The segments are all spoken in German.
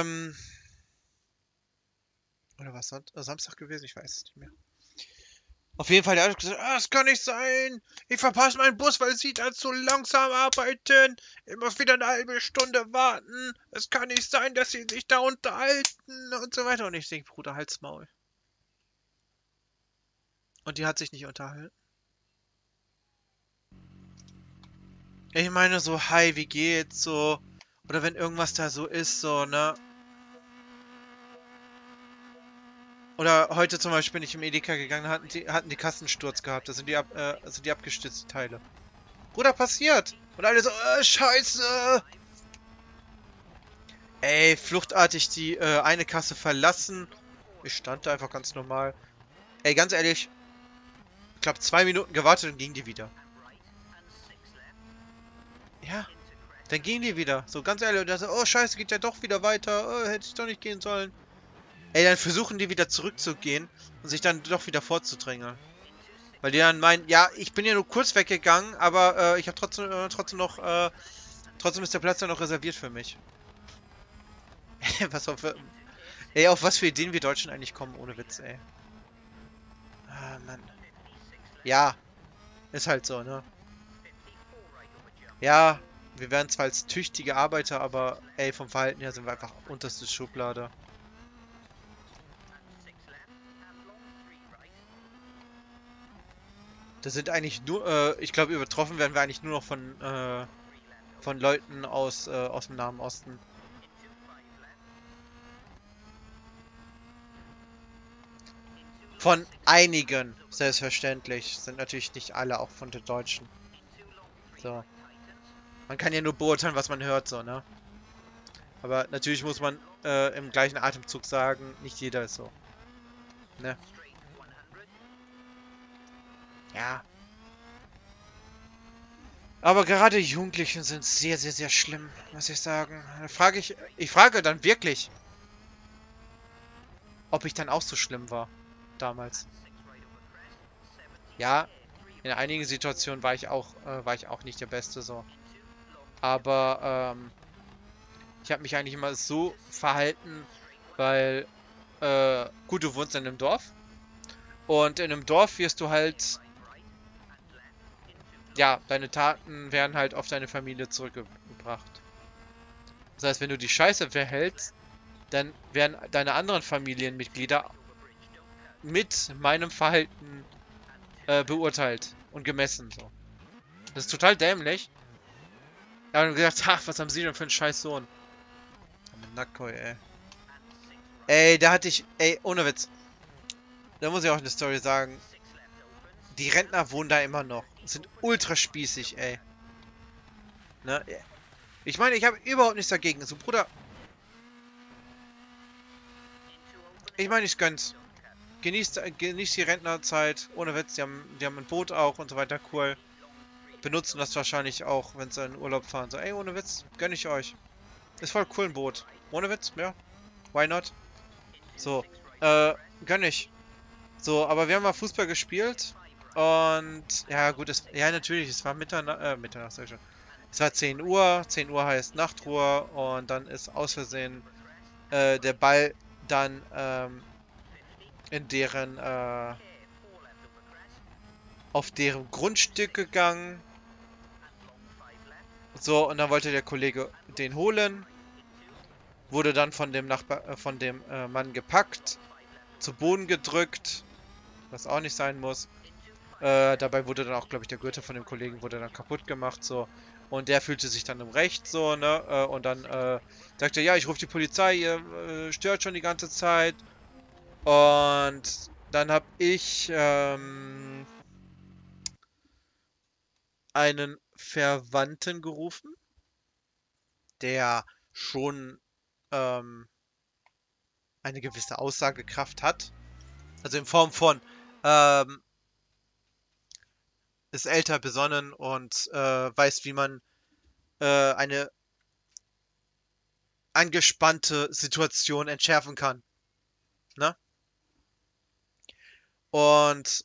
Ähm. Oder was äh, Samstag gewesen? Ich weiß es nicht mehr. Auf jeden Fall, der hat gesagt, ah, das kann nicht sein. Ich verpasse meinen Bus, weil sie da zu langsam arbeiten. Ich muss wieder eine halbe Stunde warten. Es kann nicht sein, dass sie sich da unterhalten und so weiter. Und ich denke, Bruder, halt's Maul. Und die hat sich nicht unterhalten. Ich meine so, hi, wie geht's? So. Oder wenn irgendwas da so ist, so, ne? Oder heute zum Beispiel bin ich im Edeka gegangen, hatten die, hatten die Kassensturz gehabt. Das sind die, ab, äh, also die abgestützten Teile. Bruder, passiert! Und alle so, äh, scheiße! Ey, fluchtartig die äh, eine Kasse verlassen. Ich stand da einfach ganz normal. Ey, ganz ehrlich. Ich glaube, zwei Minuten gewartet und ging die wieder. Ja. Dann ging die wieder. So, ganz ehrlich. Und dann so, oh, scheiße, geht ja doch wieder weiter. Oh, hätte ich doch nicht gehen sollen. Ey, dann versuchen die wieder zurückzugehen und sich dann doch wieder vorzudrängen. Weil die dann meinen, ja, ich bin ja nur kurz weggegangen, aber äh, ich habe trotzdem, äh, trotzdem noch, äh, trotzdem ist der Platz ja noch reserviert für mich. was auf, ey, auf was für Ideen wir Deutschen eigentlich kommen, ohne Witz, ey. Ah, Mann. Ja, ist halt so, ne? Ja, wir werden zwar als tüchtige Arbeiter, aber ey, vom Verhalten her sind wir einfach unterste Schublade. Das sind eigentlich nur, äh, ich glaube, übertroffen werden wir eigentlich nur noch von, äh, von Leuten aus, äh, aus dem Nahen Osten. Von einigen, selbstverständlich. Sind natürlich nicht alle, auch von den Deutschen. So. Man kann ja nur beurteilen, was man hört, so, ne? Aber natürlich muss man äh, im gleichen Atemzug sagen, nicht jeder ist so. Ne? Ja. Aber gerade Jugendlichen sind sehr, sehr, sehr schlimm, muss ich sagen. Da frage ich, ich frage dann wirklich, ob ich dann auch so schlimm war damals. Ja, in einigen Situationen war ich auch, äh, war ich auch nicht der Beste so. Aber ähm, ich habe mich eigentlich immer so verhalten, weil äh, gut, du wohnst in einem Dorf und in einem Dorf wirst du halt ja, deine Taten werden halt auf deine Familie zurückgebracht. Das heißt, wenn du die Scheiße verhältst, dann werden deine anderen Familienmitglieder mit meinem Verhalten äh, beurteilt und gemessen. So. Das ist total dämlich. Da haben gedacht, ach, was haben sie denn für einen scheiß Sohn? Nackkoi, ey. Ey, da hatte ich, ey, ohne Witz. Da muss ich auch eine Story sagen. Die Rentner wohnen da immer noch. Sind ultra spießig, ey. Ne? Ich meine, ich habe überhaupt nichts dagegen. So, Bruder. Ich meine, ich gönn's. Genießt, genießt die Rentnerzeit. Ohne Witz, die haben, die haben ein Boot auch und so weiter. Cool. Benutzen das wahrscheinlich auch, wenn sie in Urlaub fahren. So, ey, ohne Witz, gönn ich euch. Ist voll cool ein Boot. Ohne Witz, ja. Why not? So, äh, gönn ich. So, aber wir haben mal Fußball gespielt. Und ja gut, es, ja natürlich, es war Mitternacht, äh, Mitternacht sag ich schon. Es war 10 Uhr, 10 Uhr heißt Nachtruhe und dann ist aus Versehen äh, der Ball dann ähm, in deren äh, auf deren Grundstück gegangen. So, und dann wollte der Kollege den holen. Wurde dann von dem Nachbar, äh, von dem äh, Mann gepackt, zu Boden gedrückt, was auch nicht sein muss. Äh, dabei wurde dann auch, glaube ich, der Gürtel von dem Kollegen wurde dann kaputt gemacht, so. Und der fühlte sich dann im Recht, so, ne? Äh, und dann äh, sagte er, ja, ich rufe die Polizei, ihr äh, stört schon die ganze Zeit. Und dann habe ich ähm, einen Verwandten gerufen, der schon ähm, eine gewisse Aussagekraft hat. Also in Form von, ähm, ist älter, besonnen und äh, weiß, wie man äh, eine angespannte Situation entschärfen kann. Ne? Und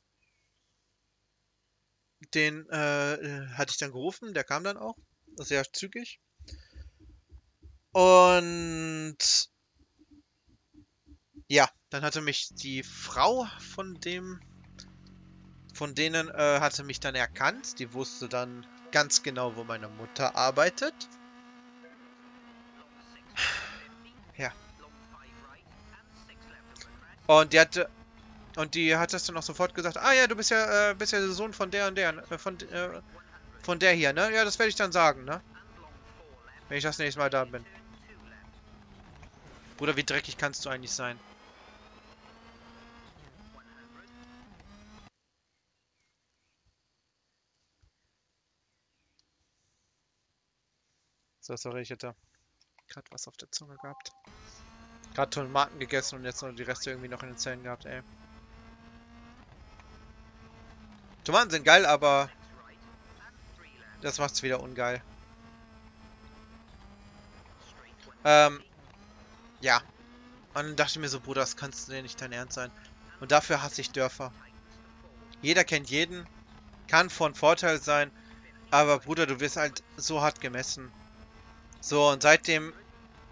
den äh, hatte ich dann gerufen, der kam dann auch, sehr zügig. Und Ja, dann hatte mich die Frau von dem, von denen äh, hatte mich dann erkannt. Die wusste dann ganz genau, wo meine Mutter arbeitet. Ja. Und die hatte und die hat das dann auch sofort gesagt, ah ja, du bist ja, äh, bist ja der Sohn von der und der, äh, von, äh, von der hier, ne? Ja, das werde ich dann sagen, ne? Wenn ich das nächste Mal da bin. Bruder, wie dreckig kannst du eigentlich sein? So, sorry, ich hätte gerade was auf der Zunge gehabt. Gerade Tomaten gegessen und jetzt noch die Reste irgendwie noch in den Zellen gehabt, ey. Tomaten sind geil, aber das macht's wieder ungeil. Ähm, ja. Und dann dachte ich mir so, Bruder, das kannst du dir nicht dein Ernst sein. Und dafür hasse ich Dörfer. Jeder kennt jeden, kann von Vorteil sein, aber Bruder, du wirst halt so hart gemessen. So, und seit dem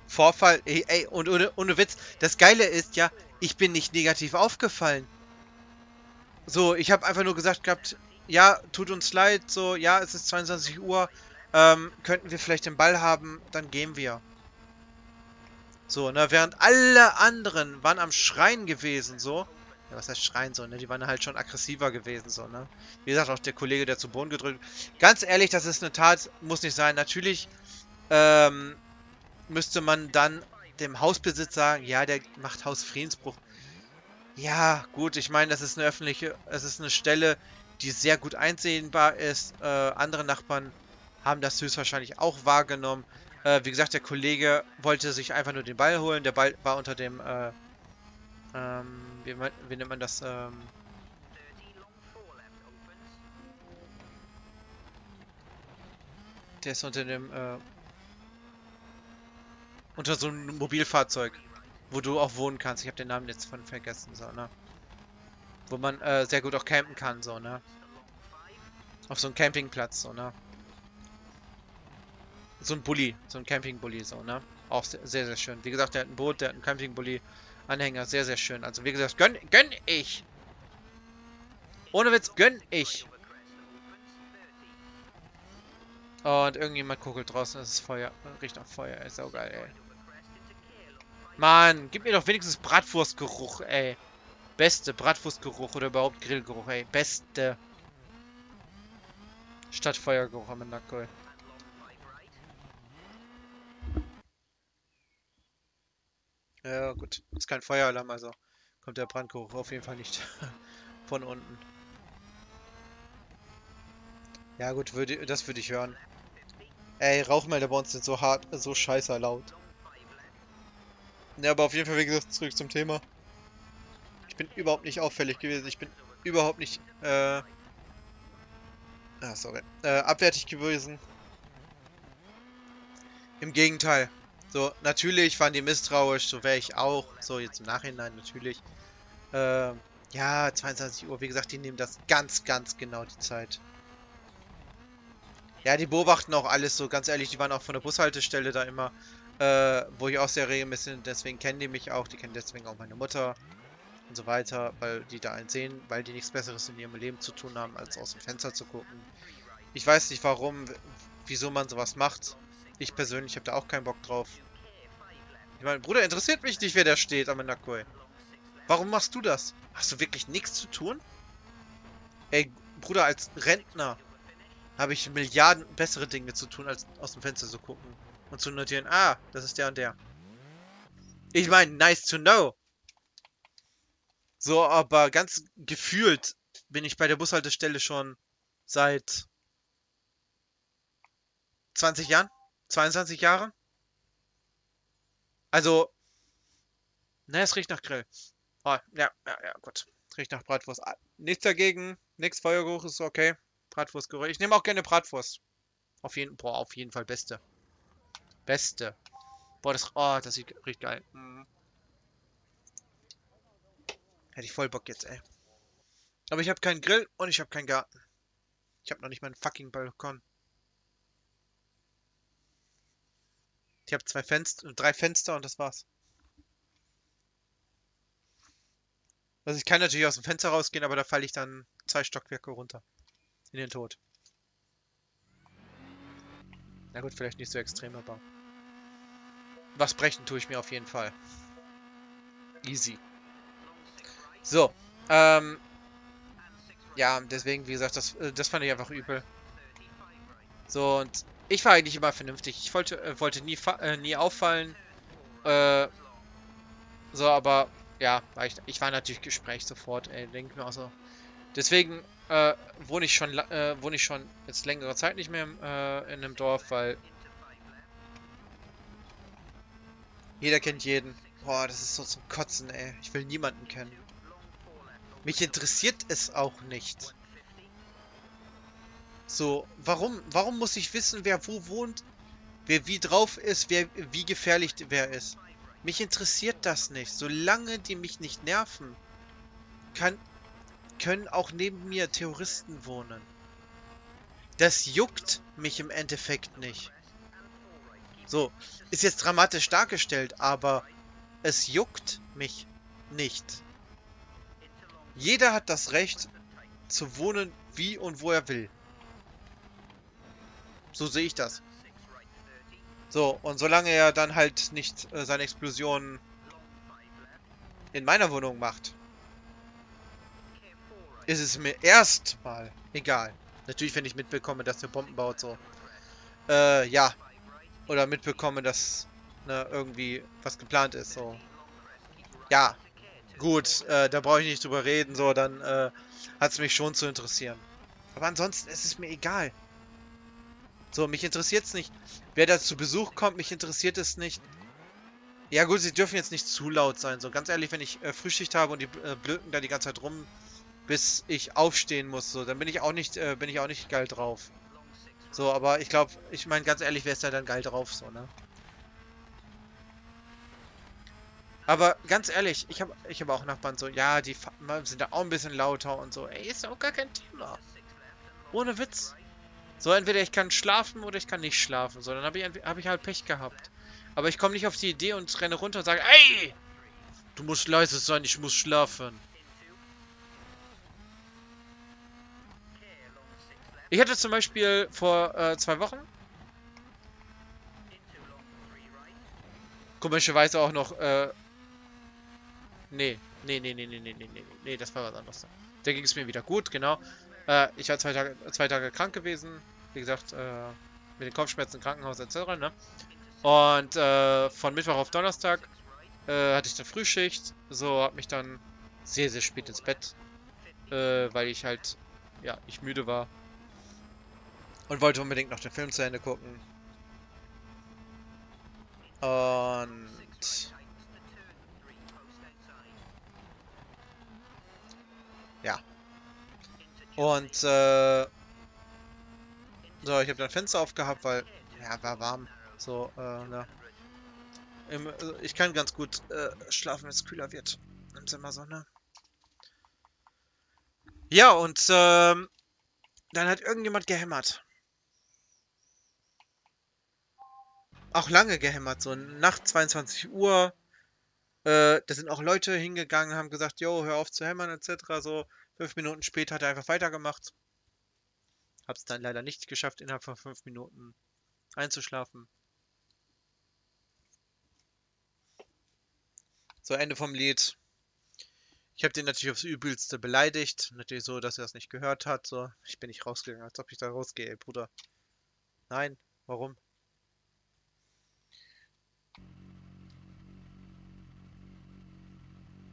Vorfall, ey, ey und ohne, ohne Witz, das Geile ist ja, ich bin nicht negativ aufgefallen. So, ich habe einfach nur gesagt gehabt, ja, tut uns leid, so, ja, es ist 22 Uhr, ähm, könnten wir vielleicht den Ball haben, dann gehen wir. So, ne, während alle anderen waren am Schreien gewesen, so. Ja, was heißt Schreien so, ne? Die waren halt schon aggressiver gewesen, so, ne? Wie gesagt, auch der Kollege, der zu Boden gedrückt. Ganz ehrlich, das ist eine Tat, muss nicht sein. Natürlich, ähm, müsste man dann dem Hausbesitzer sagen, ja, der macht Hausfriedensbruch. Ja, gut, ich meine, das ist eine öffentliche, es ist eine Stelle, die sehr gut einsehenbar ist. Äh, andere Nachbarn haben das höchstwahrscheinlich auch wahrgenommen. Äh, wie gesagt, der Kollege wollte sich einfach nur den Ball holen. Der Ball war unter dem, äh, ähm, wie, wie, nennt man das, ähm, der ist unter dem, äh, unter so einem Mobilfahrzeug wo du auch wohnen kannst. Ich habe den Namen jetzt von vergessen, so, ne? Wo man äh, sehr gut auch campen kann, so, ne? Auf so einem Campingplatz, so, ne? So ein Bulli, so ein Campingbully, so, ne? Auch sehr, sehr, schön. Wie gesagt, der hat ein Boot, der hat einen Campingbully-Anhänger, sehr, sehr schön. Also, wie gesagt, gönn, gönn ich! Ohne Witz, gönn ich! Und irgendjemand kugelt draußen, es ist Feuer, riecht nach Feuer, ey, saugeil, ey. Mann, gib mir doch wenigstens Bratwurstgeruch, ey. Beste Bratwurstgeruch oder überhaupt Grillgeruch, ey. Beste. Statt Feuergeruch am Nackel. Ja, gut. Ist kein Feueralarm, also kommt der Brandgeruch auf jeden Fall nicht von unten. Ja gut, würde, das würde ich hören. Ey, Rauchmelder bei uns sind so hart, so scheiße laut. Ja, aber auf jeden Fall, wie gesagt, zurück zum Thema. Ich bin überhaupt nicht auffällig gewesen. Ich bin überhaupt nicht, äh... Ah, sorry. Äh, abwertig gewesen. Im Gegenteil. So, natürlich waren die misstrauisch, so wäre ich auch. So, jetzt im Nachhinein natürlich. Äh, ja, 22 Uhr, wie gesagt, die nehmen das ganz, ganz genau die Zeit. Ja, die beobachten auch alles so, ganz ehrlich, die waren auch von der Bushaltestelle da immer äh, wo ich auch sehr regelmäßig bin, deswegen kennen die mich auch, die kennen deswegen auch meine Mutter und so weiter, weil die da einen sehen, weil die nichts Besseres in ihrem Leben zu tun haben, als aus dem Fenster zu gucken. Ich weiß nicht warum, wieso man sowas macht. Ich persönlich habe da auch keinen Bock drauf. Ich meine, Bruder, interessiert mich nicht, wer da steht am Nakoi. Warum machst du das? Hast du wirklich nichts zu tun? Ey, Bruder, als Rentner habe ich Milliarden bessere Dinge zu tun, als aus dem Fenster zu gucken und zu notieren, ah, das ist der und der. Ich meine, nice to know. So, aber ganz gefühlt bin ich bei der Bushaltestelle schon seit 20 Jahren? 22 Jahren? Also, ne, es riecht nach Grill. Oh, ja, ja, ja, gut. Riecht nach Bratwurst. Ah, nichts dagegen, nichts Feuergeruch ist okay. Bratwurstgeruch. Ich nehme auch gerne Bratwurst. Auf jeden, boah, auf jeden Fall beste. Beste. Boah, das, oh, das sieht, riecht geil. Mhm. Hätte ich voll Bock jetzt, ey. Aber ich habe keinen Grill und ich habe keinen Garten. Ich habe noch nicht mal einen fucking Balkon. Ich habe zwei Fenster, drei Fenster und das war's. Also ich kann natürlich aus dem Fenster rausgehen, aber da falle ich dann zwei Stockwerke runter. In den Tod. Na gut, vielleicht nicht so extrem, aber... Was brechen tue ich mir auf jeden Fall. Easy. So, ähm... Ja, deswegen, wie gesagt, das, äh, das fand ich einfach übel. So, und ich war eigentlich immer vernünftig. Ich wollte, äh, wollte nie, äh, nie auffallen. Äh, so, aber ja, ich, ich war natürlich Gespräch sofort, ey, denk mir auch so. Deswegen äh, wohne ich schon äh, wohne ich schon jetzt längere Zeit nicht mehr äh, in einem Dorf, weil jeder kennt jeden. Boah, das ist so zum Kotzen, ey. Ich will niemanden kennen. Mich interessiert es auch nicht. So, warum, warum muss ich wissen, wer wo wohnt, wer wie drauf ist, wer wie gefährlich wer ist? Mich interessiert das nicht. Solange die mich nicht nerven, kann, können auch neben mir Terroristen wohnen. Das juckt mich im Endeffekt nicht. So, ist jetzt dramatisch dargestellt, aber es juckt mich nicht. Jeder hat das Recht zu wohnen, wie und wo er will. So sehe ich das. So, und solange er dann halt nicht äh, seine Explosionen in meiner Wohnung macht, ist es mir erstmal egal. Natürlich, wenn ich mitbekomme, dass er Bomben baut, so. Äh, ja. Oder mitbekomme, dass ne, irgendwie was geplant ist, so. Ja. Gut, äh, da brauche ich nicht drüber reden, so, dann äh, hat es mich schon zu interessieren. Aber ansonsten ist es mir egal. So, mich interessiert es nicht, wer da zu Besuch kommt, mich interessiert es nicht. Ja gut, sie dürfen jetzt nicht zu laut sein. So, ganz ehrlich, wenn ich äh, Frühschicht habe und die äh, blöken da die ganze Zeit rum, bis ich aufstehen muss, so, dann bin ich auch nicht, äh, bin ich auch nicht geil drauf. So, aber ich glaube, ich meine, ganz ehrlich, wer ist da dann geil drauf, so, ne? Aber ganz ehrlich, ich habe ich hab auch Nachbarn so, ja, die sind da auch ein bisschen lauter und so. Ey, ist auch gar kein Thema. Ohne Witz. So, entweder ich kann schlafen oder ich kann nicht schlafen. So, dann habe ich, hab ich halt Pech gehabt. Aber ich komme nicht auf die Idee und renne runter und sage, ey, du musst leise sein, ich muss schlafen. Ich hatte zum Beispiel vor äh, zwei Wochen komischerweise auch noch, äh, nee, nee, nee, nee, nee, nee, nee, nee, das war was anderes. Da ging es mir wieder gut, genau. Äh, ich war zwei Tage, zwei Tage krank gewesen, wie gesagt, äh, mit den Kopfschmerzen Krankenhaus etc., ne? Und äh, von Mittwoch auf Donnerstag äh, hatte ich dann Frühschicht, so hab mich dann sehr, sehr spät ins Bett, äh, weil ich halt, ja, ich müde war und wollte unbedingt noch den Film zu Ende gucken. Und... Ja. Und, äh... So, ich habe dann Fenster aufgehabt, weil... Ja, war warm. So, äh, ne. Im, also ich kann ganz gut äh, schlafen, wenn es kühler wird. Im Zimmer so, ne? Ja, und, ähm... Dann hat irgendjemand gehämmert. Auch lange gehämmert, so nach 22 Uhr. Äh, da sind auch Leute hingegangen, haben gesagt, jo, hör auf zu hämmern, etc. So, fünf Minuten später hat er einfach weitergemacht. Hab's dann leider nicht geschafft, innerhalb von fünf Minuten einzuschlafen. So, Ende vom Lied. Ich habe den natürlich aufs Übelste beleidigt. Natürlich so, dass er das nicht gehört hat. So, ich bin nicht rausgegangen, als ob ich da rausgehe, ey, Bruder. Nein, warum?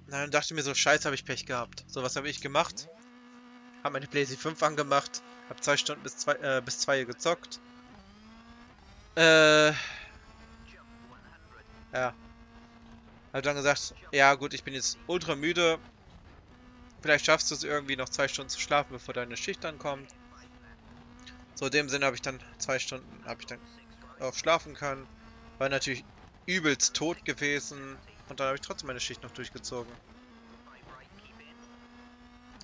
Na, dann dachte mir so, scheiße, habe ich Pech gehabt. So, was habe ich gemacht? Habe meine PlayStation 5 angemacht, habe zwei Stunden bis zwei, äh, bis zwei gezockt. Äh, ja. Hab dann gesagt, ja gut, ich bin jetzt ultra müde. Vielleicht schaffst du es irgendwie noch zwei Stunden zu schlafen, bevor deine Schicht dann kommt. So, in dem Sinne habe ich dann zwei Stunden, habe ich dann auch schlafen können. War natürlich übelst tot gewesen. Und dann habe ich trotzdem meine Schicht noch durchgezogen.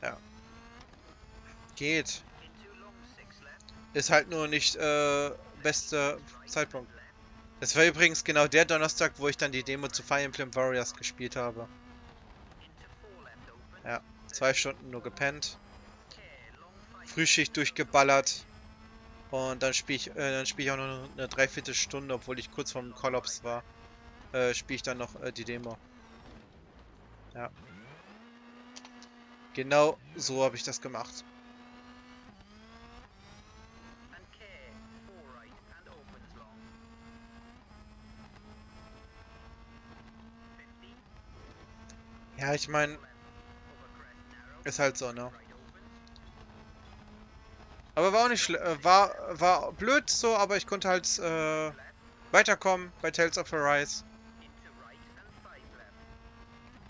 Ja. Geht. Ist halt nur nicht äh, bester Zeitpunkt. Das war übrigens genau der Donnerstag, wo ich dann die Demo zu Fire Emblem Warriors gespielt habe. Ja, zwei Stunden nur gepennt. Frühschicht durchgeballert. Und dann spiele ich, äh, dann spiele ich auch noch eine Dreiviertelstunde, obwohl ich kurz vorm Kollaps war. Äh, spiele ich dann noch äh, die Demo. Ja. Genau so habe ich das gemacht. Ja, ich meine, ist halt so, ne? Aber war auch nicht. Äh, war, war blöd so, aber ich konnte halt äh, weiterkommen bei Tales of Arise.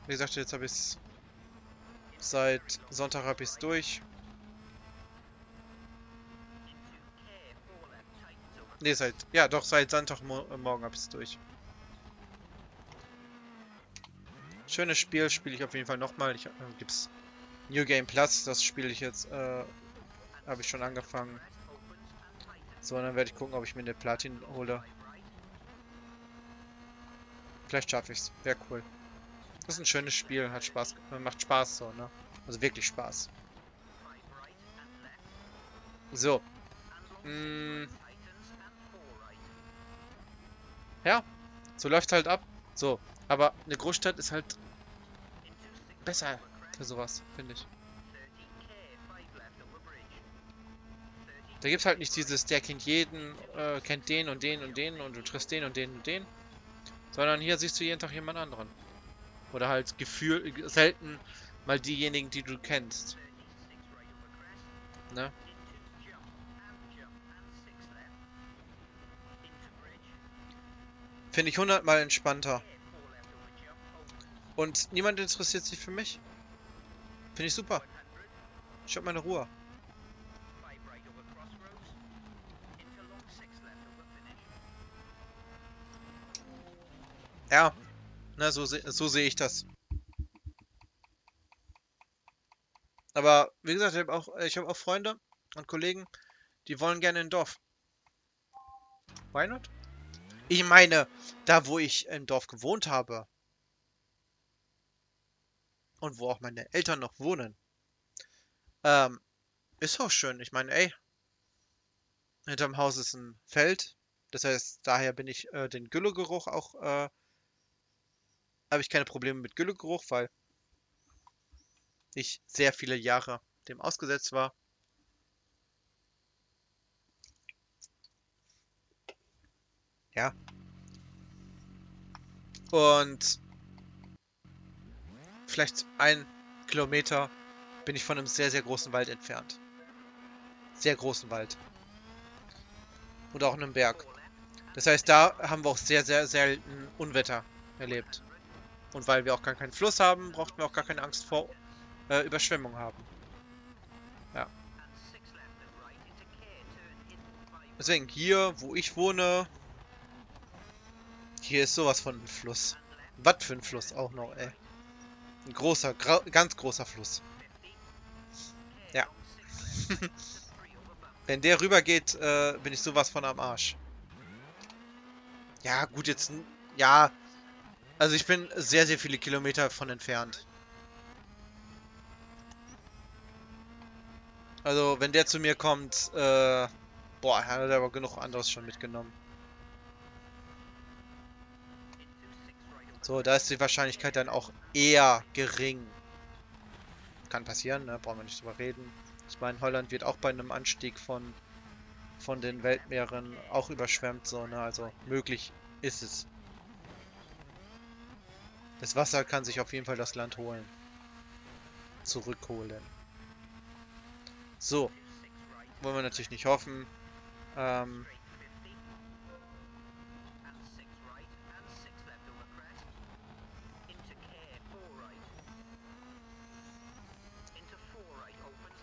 Wie gesagt, jetzt habe ich es seit Sonntag habe ich es durch. Ne, seit ja doch seit Sonntagmorgen habe ich es durch. Schönes Spiel, spiele ich auf jeden Fall nochmal. Ich, äh, gibt's New Game Plus, das spiele ich jetzt, äh, habe ich schon angefangen. So, dann werde ich gucken, ob ich mir eine Platin hole. Vielleicht schaffe ich es. Wäre cool. Das ist ein schönes Spiel, hat Spaß, macht Spaß so, ne? Also wirklich Spaß. So. Hm. Ja, so läuft halt ab. So, aber eine Großstadt ist halt besser für sowas, finde ich. Da gibt es halt nicht dieses, der kennt jeden, äh, kennt den und den und den und du triffst den und den und den. Sondern hier siehst du jeden Tag jemand anderen. Oder halt gefühlt selten mal diejenigen, die du kennst. Ne? Finde ich hundertmal entspannter. Und niemand interessiert sich für mich. Finde ich super. Ich habe meine Ruhe. Ja, na, so, so sehe ich das. Aber wie gesagt, ich habe auch, hab auch Freunde und Kollegen, die wollen gerne in Dorf. Why not? Ich meine, da wo ich im Dorf gewohnt habe und wo auch meine Eltern noch wohnen, ähm, ist auch schön. Ich meine, ey, hinterm Haus ist ein Feld. Das heißt, daher bin ich äh, den Güllegeruch auch äh, habe ich keine Probleme mit Güllegeruch, weil ich sehr viele Jahre dem ausgesetzt war. Ja. Und vielleicht ein Kilometer bin ich von einem sehr, sehr großen Wald entfernt. Sehr großen Wald. Und auch einem Berg. Das heißt, da haben wir auch sehr, sehr selten Unwetter erlebt. Und weil wir auch gar keinen Fluss haben, brauchten wir auch gar keine Angst vor äh, Überschwemmung haben. Ja. Deswegen, hier, wo ich wohne, hier ist sowas von ein Fluss. Was für ein Fluss auch noch, ey. Ein großer, ganz großer Fluss. Ja. Wenn der rüber geht, äh, bin ich sowas von am Arsch. Ja, gut, jetzt... Ja, also ich bin sehr, sehr viele Kilometer von entfernt. Also wenn der zu mir kommt, äh, boah, hat er aber genug anderes schon mitgenommen. So, da ist die Wahrscheinlichkeit dann auch eher gering. Kann passieren, ne? Brauchen wir nicht drüber reden. Ich meine, Holland wird auch bei einem Anstieg von, von den Weltmeeren auch überschwemmt, so, ne? Also möglich ist es. Das Wasser kann sich auf jeden Fall das Land holen. Zurückholen. So. Wollen wir natürlich nicht hoffen. Ähm,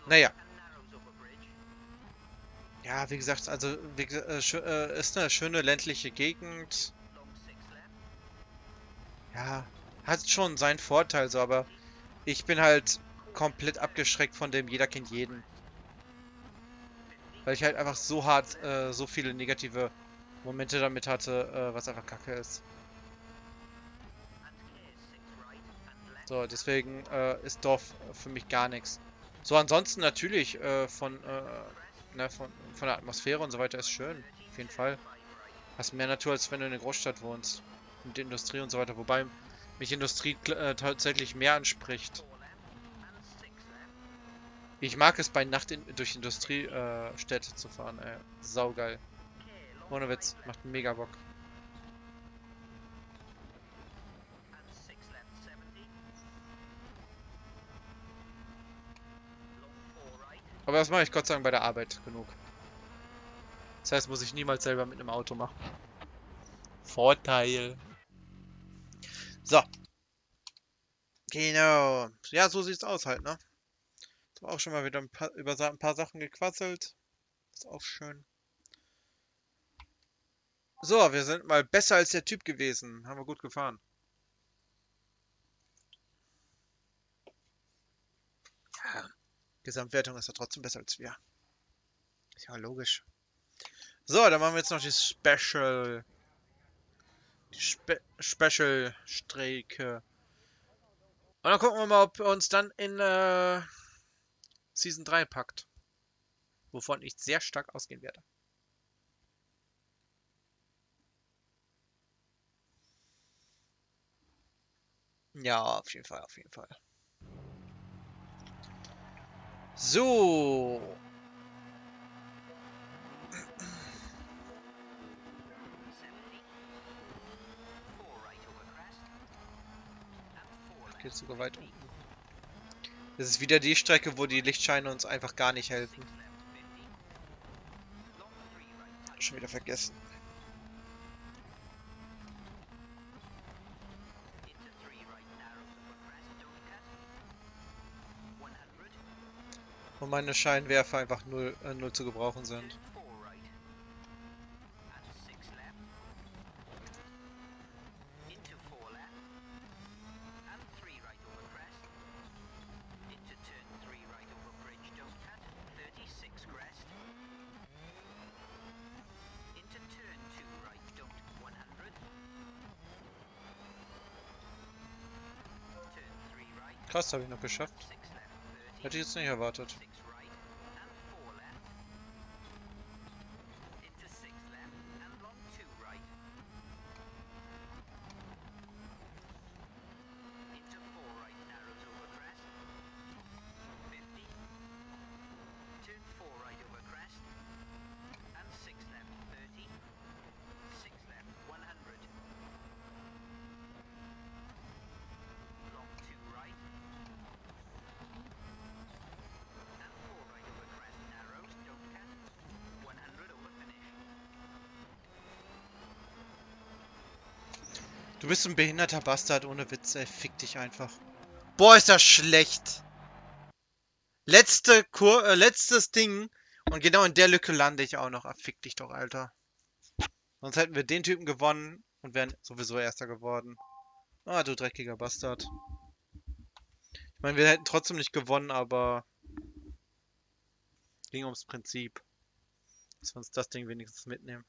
Naja. Ja, wie gesagt, also wie, äh, äh, ist eine schöne ländliche Gegend. Ja, hat schon seinen Vorteil so, aber ich bin halt komplett abgeschreckt von dem jeder kennt jeden. Weil ich halt einfach so hart, äh, so viele negative Momente damit hatte, äh, was einfach kacke ist. So, deswegen äh, ist Dorf für mich gar nichts. So, ansonsten natürlich äh, von, äh, ne, von, von der Atmosphäre und so weiter ist schön. Auf jeden Fall. Hast mehr Natur, als wenn du in einer Großstadt wohnst. Mit Industrie und so weiter. Wobei mich Industrie äh, tatsächlich mehr anspricht. Ich mag es bei Nacht in, durch Industriestädte äh, zu fahren, ey. Saugeil. Ohne Witz, macht mega Bock. Aber das mache ich Gott sei Dank bei der Arbeit genug. Das heißt, muss ich niemals selber mit einem Auto machen. Vorteil. So. Genau. Ja, so sieht's aus halt, ne? So auch schon mal wieder ein paar, über ein paar Sachen gequasselt. Ist auch schön. So, wir sind mal besser als der Typ gewesen. Haben wir gut gefahren. Ja. Gesamtwertung ist ja trotzdem besser als wir. Ist ja logisch. So, dann machen wir jetzt noch die Special. Die Spe Special Strecke. Und dann gucken wir mal, ob uns dann in äh, Season 3 packt. Wovon ich sehr stark ausgehen werde. Ja, auf jeden Fall, auf jeden Fall. So. Geht sogar weit unten. Das ist wieder die Strecke, wo die Lichtscheine uns einfach gar nicht helfen. Schon wieder vergessen. Wo meine Scheinwerfer einfach null, äh, null zu gebrauchen sind. Krass, habe ich noch geschafft. Hätte ich jetzt nicht erwartet. Bist ein behinderter Bastard, ohne Witz, ey. Fick dich einfach. Boah, ist das schlecht. Letzte Kur äh, letztes Ding. Und genau in der Lücke lande ich auch noch. Ah, fick dich doch, Alter. Sonst hätten wir den Typen gewonnen und wären sowieso Erster geworden. Ah, du dreckiger Bastard. Ich meine, wir hätten trotzdem nicht gewonnen, aber... Ging ums Prinzip. Dass wir uns das Ding wenigstens mitnehmen.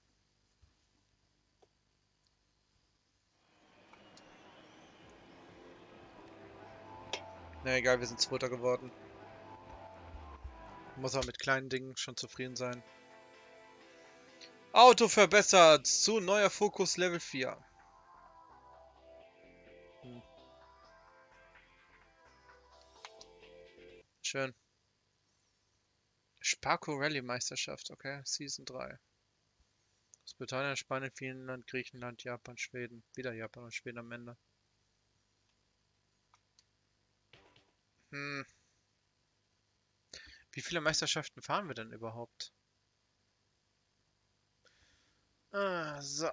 Na egal, wir sind Zweiter geworden. Muss auch mit kleinen Dingen schon zufrieden sein. Auto verbessert zu neuer Fokus Level 4. Hm. Schön. Sparko Rally Meisterschaft, okay, Season 3. Großbritannien, Spanien, Finnland, Griechenland, Japan, Schweden. Wieder Japan und Schweden am Ende. Hm. Wie viele Meisterschaften fahren wir denn überhaupt? Ah, so.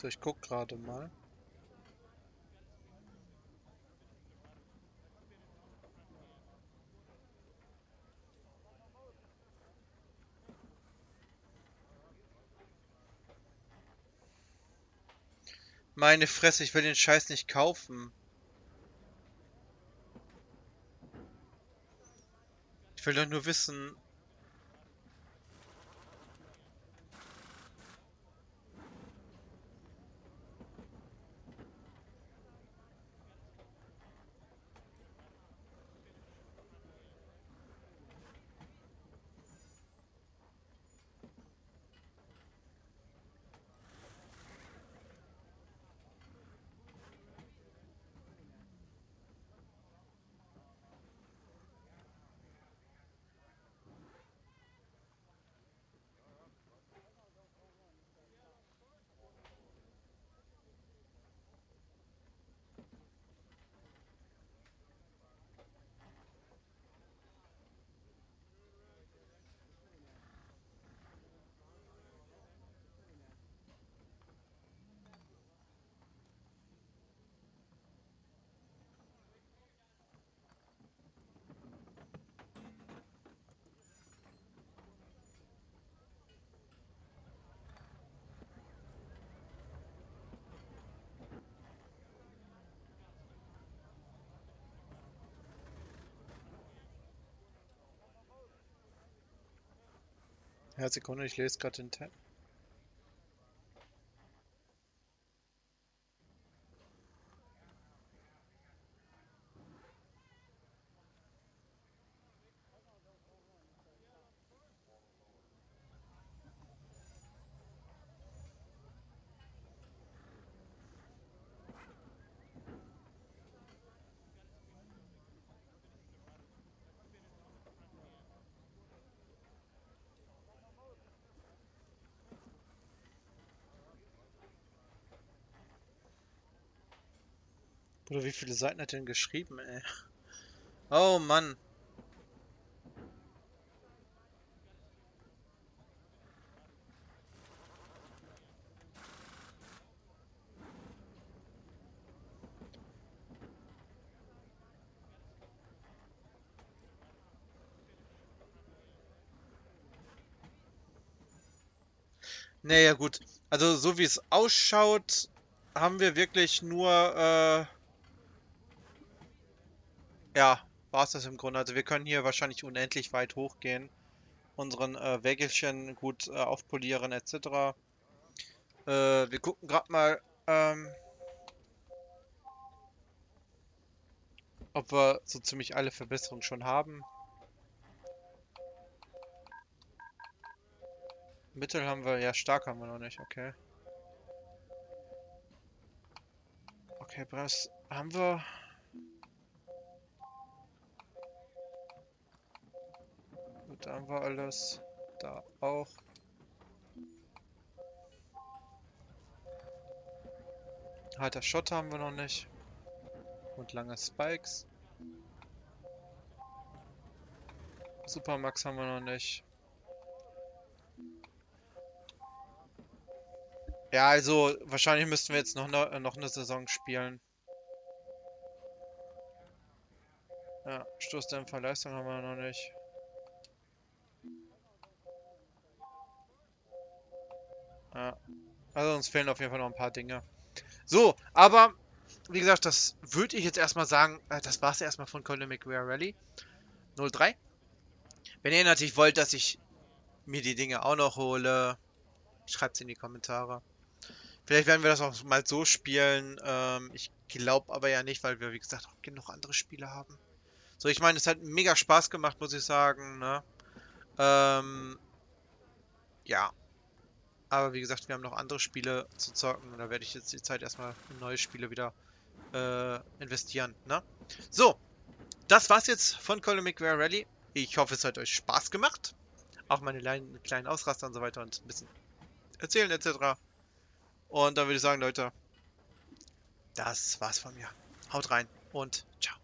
So, ich guck gerade mal. Meine Fresse, ich will den Scheiß nicht kaufen. Ich will doch nur wissen, Ja, Sekunde, ich lese gerade den Tab. Oder wie viele Seiten hat denn geschrieben, ey? Oh Mann. Naja gut, also so wie es ausschaut, haben wir wirklich nur äh, ja, war es das im Grunde. Also wir können hier wahrscheinlich unendlich weit hochgehen. Unseren äh, Wägelchen gut äh, aufpolieren etc. Äh, wir gucken gerade mal, ähm, ob wir so ziemlich alle Verbesserungen schon haben. Mittel haben wir, ja stark haben wir noch nicht, okay. Okay, Brass haben wir... Da haben wir alles. Da auch. Harter Shot haben wir noch nicht. Und lange Spikes. Supermax haben wir noch nicht. Ja, also wahrscheinlich müssten wir jetzt noch, ne, noch eine Saison spielen. Ja, Stoßdämpfer Leistung haben wir noch nicht. Ja. Also uns fehlen auf jeden Fall noch ein paar Dinge. So, aber wie gesagt, das würde ich jetzt erstmal sagen, äh, das war es erstmal von Colin McWare Rally 03. Wenn ihr natürlich wollt, dass ich mir die Dinge auch noch hole, schreibt es in die Kommentare. Vielleicht werden wir das auch mal so spielen. Ähm, ich glaube aber ja nicht, weil wir, wie gesagt, auch genug andere Spiele haben. So, ich meine, es hat mega Spaß gemacht, muss ich sagen. Ne? Ähm, ja, aber wie gesagt, wir haben noch andere Spiele zu zocken. Und da werde ich jetzt die Zeit erstmal in neue Spiele wieder äh, investieren. Ne? So, das war's jetzt von Colin McWare Rally. Ich hoffe, es hat euch Spaß gemacht. Auch meine kleinen Ausraster und so weiter und ein bisschen erzählen etc. Und dann würde ich sagen, Leute, das war's von mir. Haut rein und ciao.